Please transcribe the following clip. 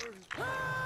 Ah!